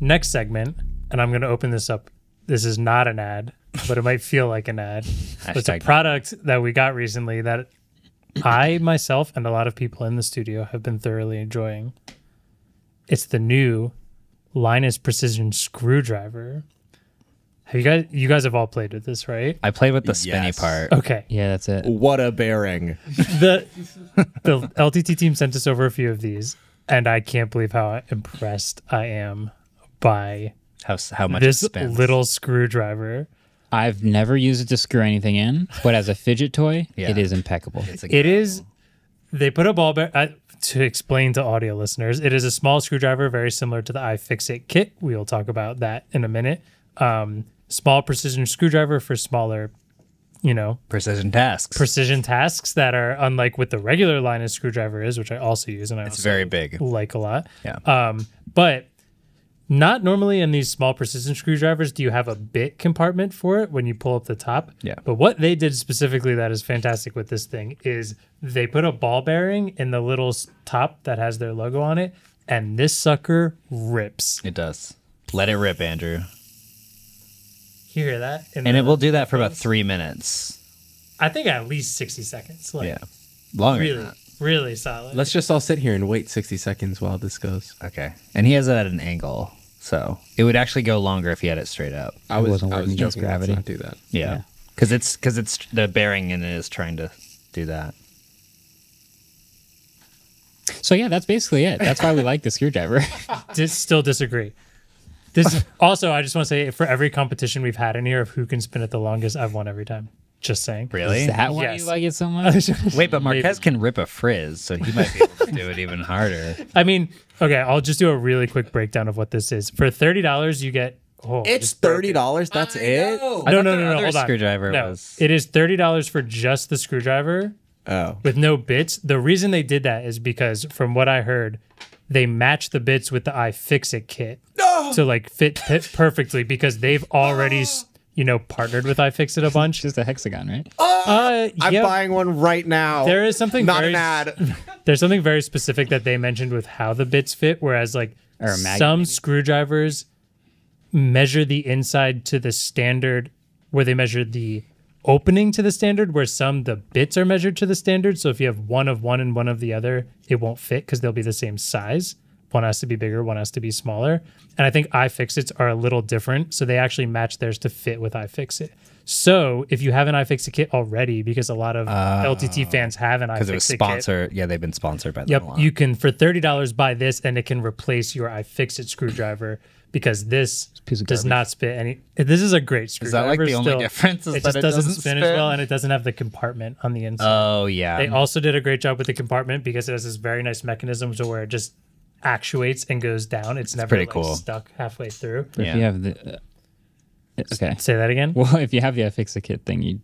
next segment, and I'm going to open this up. This is not an ad, but it might feel like an ad. it's a product that we got recently that I myself and a lot of people in the studio have been thoroughly enjoying. It's the new Linus Precision Screwdriver. Have you guys? You guys have all played with this, right? I played with the spinny Yes. part. Okay. Yeah, that's it. What a bearing. the the LTT team sent us over a few of these, and I can't believe how impressed I am by How how much this it little screwdriver. I've never used it to screw anything in, but as a fidget toy, Yeah. it is impeccable. It's It is. They put a ball bear uh, to explain to audio listeners. It is a small screwdriver, very similar to the iFixit kit. We will talk about that in a minute. Um, small precision screwdriver for smaller, you know, precision tasks. precision tasks that are unlike what the regular line of screwdriver is, which I also use and I it's also very big. like a lot. Yeah. Um, but not normally in these small precision screwdrivers do you have a bit compartment for it when you pull up the top. Yeah. But what they did specifically that is fantastic with this thing is they put a ball bearing in the little top that has their logo on it, and this sucker rips. It does. Let it rip, Andrew. You hear that? And the- it will do that for about three minutes. I think at least sixty seconds. Like Yeah. Longer. than really, that. really solid. Let's just all sit here and wait 60 seconds while this goes. Okay. And he has it at an angle. So it would actually go longer if you had it straight up. I was, wasn't I was working against. Let's gravity. not do that. Yeah. Yeah. Because it's because it's the bearing in it is trying to do that. So yeah, that's basically it. That's why we like the screwdriver. dis- still disagree. This also, I just want to say for every competition we've had in here of who can spin it the longest, I've won every time. Just saying. Really? Is that why Yes. you like it so much? Wait, but Maybe. Marques can rip a frizz, so he might be able to do it even harder. I mean, okay, I'll just do a really quick breakdown of what this is. For thirty dollars, you get. Oh, It's just broke it. $30. That's it? No, no, no, no. Hold on. screwdriver no, was- it is thirty dollars for just the screwdriver Oh. with no bits. The reason they did that is because, from what I heard, they match the bits with the iFixit kit to like fit, fit perfectly because they've already, s you know, partnered with iFixit a bunch. It's just a hexagon, right? Uh, I'm yeah, buying one right now. There is something Not very, an ad. There's something very specific that they mentioned with how the bits fit, whereas like Or a magnet, some screwdrivers measure the inside to the standard, where they measure the opening to the standard, where some the bits are measured to the standard. So if you have one of one and one of the other, it won't fit because they'll be the same size. One has to be bigger, one has to be smaller. And I think iFixits are a little different. So they actually match theirs to fit with iFixit. So if you have an iFixit kit already, because a lot of ah. LTT fans have an iFixit Because it was kit, sponsored. Yeah, they've been sponsored by them Yep, a lot. you can for thirty dollars buy this, and it can replace your iFixit screwdriver because this does garbage. not spit any. This is a great screwdriver. Is screwdriver. that like the only still. difference? Is It that just it doesn't, doesn't spin, as well, and it doesn't have the compartment on the inside. Oh yeah. they also did a great job with the compartment because it has this very nice mechanism to where it just actuates and goes down. It's, never pretty like, cool. stuck halfway through. If you have the uh, okay, Say that again. well, if you have the iFixit kit thing, you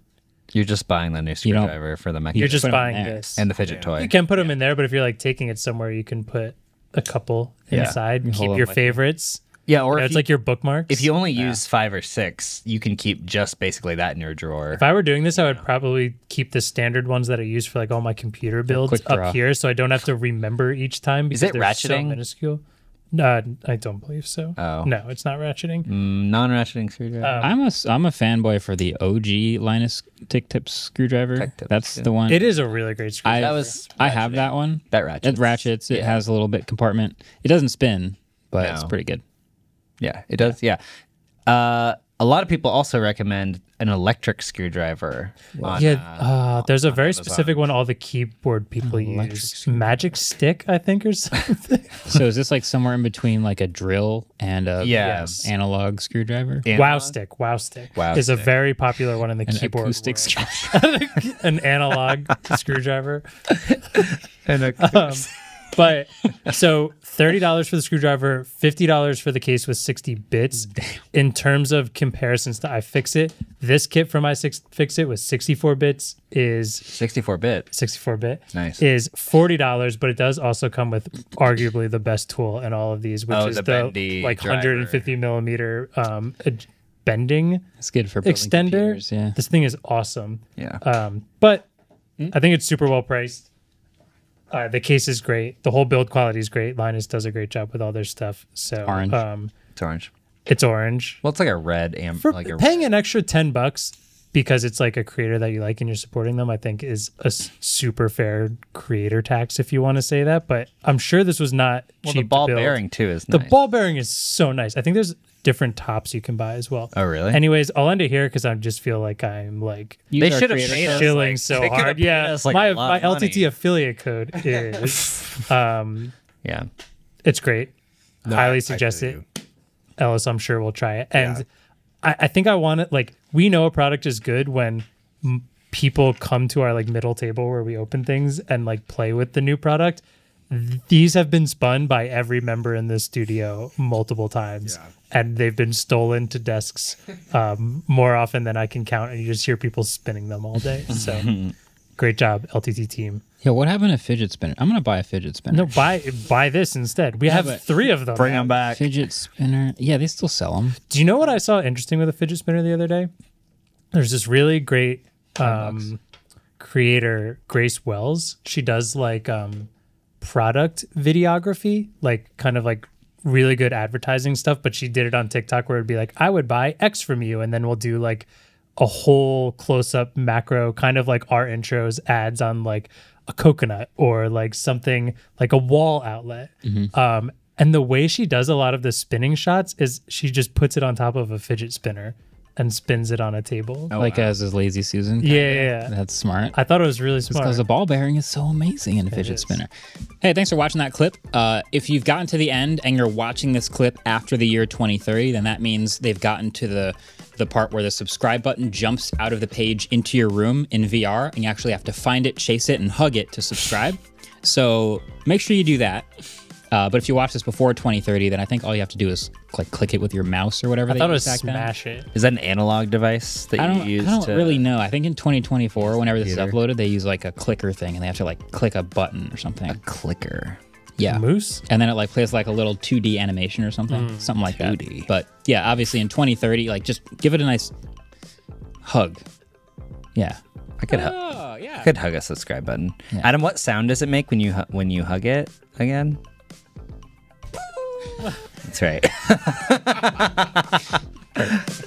You're just buying the new screwdriver for the mechanism You're just put 'em in buying this. and the fidget toy. You can put them in there, but if you're like taking it somewhere, you can put a couple Yeah. inside. You Keep your them like- favorites. Yeah, or You know, if it's you, like your bookmarks. if you only use five or six, you can keep just basically that in your drawer. If I were doing this, I would probably keep the standard ones that I use for like all my computer builds up here, so I don't have to remember each time because it they're so ratcheting? minuscule. Uh, I don't believe so. Oh. No, it's not ratcheting. Mm, non-ratcheting screwdriver. Um, I'm a s- I'm a fanboy for the OG Linus Tech Tip screwdriver. Tech Tips, That's yeah. the one. It is a really great I, screwdriver. That was I have that one. that ratchet. It ratchets. It Yeah. has a little bit compartment. It doesn't spin, but it's pretty good. Yeah, it does. Yeah. Uh, a lot of people also recommend an electric screwdriver. on, yeah, uh, uh, there's a very Amazon. specific one all the keyboard people Electric use. Magic Stick, I think, or something. So is this like somewhere in between like a drill and a Yes. analog screwdriver? analog- wow Stick, Wow Stick Wow is a very popular one in the An keyboard acoustic world. screwdriver. an analog screwdriver. and a- Um, but so thirty dollars for the screwdriver, fifty dollars for the case with sixty bits. In terms of comparisons to iFixit, this kit from iFixit with sixty-four bits is 64 bit. sixty-four bit. Nice. Is forty dollars, but it does also come with arguably the best tool in all of these, which Oh, is the the, like hundred and fifty millimeter um, bending It's good for extender. Yeah. This thing is awesome. Yeah. Um, but I think it's super well priced. Uh, the case is great. The whole build quality is great. Linus does a great job with all their stuff. So Orange. um, It's orange. It's orange. Well, it's like a red amp. For like a paying an extra 10 bucks because it's like a creator that you like and you're supporting them, I think is a super fair creator tax if you want to say that. But I'm sure this was not well, cheap. the ball to bearing too is The nice. ball bearing is so nice. I think there's different tops you can buy as well. Oh, really? Anyways, I'll end it here because I just feel like I'm like they should have creator paid like- so they could have hard. Yeah, like, my my. LTT affiliate code is um, Yeah. it's great. No, I- I Highly feel suggest it. you. Ellis, I'm sure we'll try it. And Yeah. I, I think I want it like we know a product is good when m- people come to our like middle table where we open things and like play with the new product. Th- These have been spun by every member in the studio multiple times, Yeah. and they've been stolen to desks um, more often than I can count. And you just hear people spinning them all day. So, great job, LTT team. Yeah, what happened to fidget spinner? I'm gonna buy a fidget spinner. No, buy buy this instead. We have three of them. Bring now. them back. Fidget spinner. Yeah, they still sell them. Do you know what I saw interesting with a fidget spinner the other day? There's this really great um, creator, Grace Wells. She does like um, product videography, like kind of like really good advertising stuff. But she did it on TikTok where it'd be like, I would buy X from you, and then we'll do like a whole close up macro, kind of like our intros ads on like a coconut or like something like a wall outlet. Um, and the way she does a lot of the spinning shots is she just puts it on top of a fidget spinner and spins it on a table. like as is Lazy Susan. Yeah, yeah, yeah. That's smart. I thought it was really smart. because the ball bearing is so amazing in a fidget is. spinner. Hey, thanks for watching that clip. Uh, if you've gotten to the end and you're watching this clip after the year 2030, then that means they've gotten to the the part where the subscribe button jumps out of the page into your room in VR, and you actually have to find it, chase it, and hug it to subscribe. So make sure you do that. Uh, but if you watch this before 2030, then I think all you have to do is like click it with your mouse or whatever. I they thought it was back then. smash it. Is that an analog device that I you don't, use I don't to really know. I think in 2024, whenever this Either. is uploaded, they use like a clicker thing and they have to like click a button or something. A clicker? yeah. Moose? And then it like plays like a little 2D animation or something, something like that. 2D. But yeah, obviously in 2030, like just give it a nice hug. Yeah. I could hug. Oh, yeah. I could hug a subscribe button. Yeah. Adam, what sound does it make when you when you hug it again? That's right.